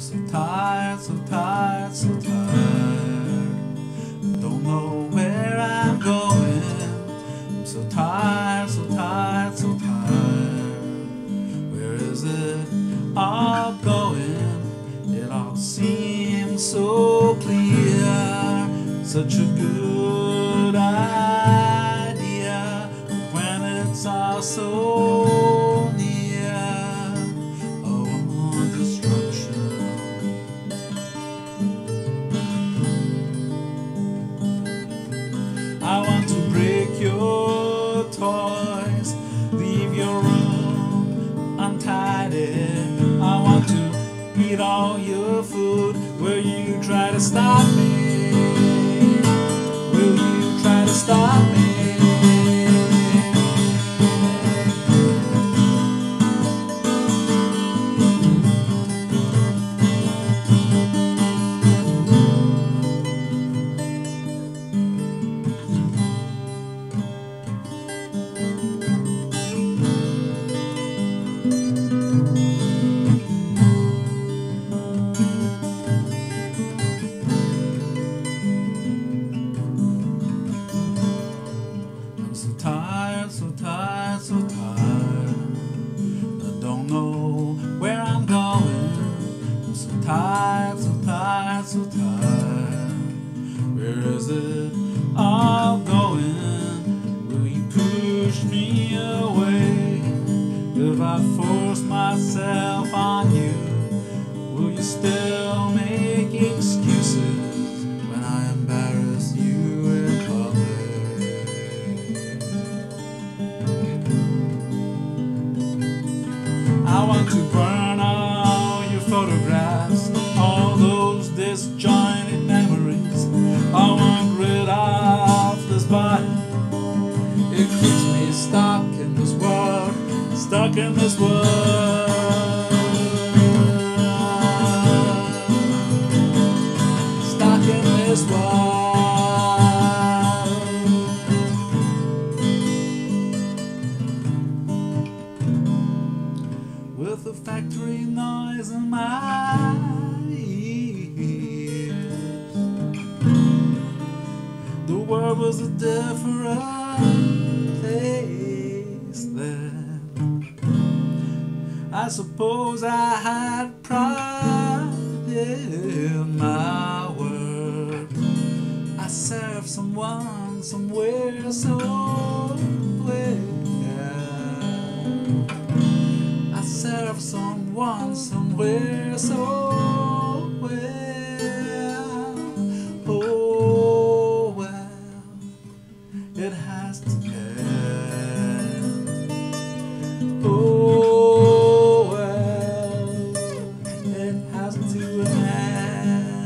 so tired, so tired, so tired. Don't know where I'm going. I'm so tired, so tired, so tired. Where is it all going? It all seems so clear. Such a good toys, leave your room untidy. I want to eat all your food. Will you try to stop me? Will you try to stop me? Is it all going? Will you push me away? If I force myself on you, will you still make excuses when I embarrass you in public? I want to burn all your photographs, stuck in this world. Stuck in this world. with a factory noise in my ears. The world was a different place then. I suppose I had pride in my work. I served someone somewhere, somewhere. I serve someone somewhere, somewhere. Oh well, it has to end. It has to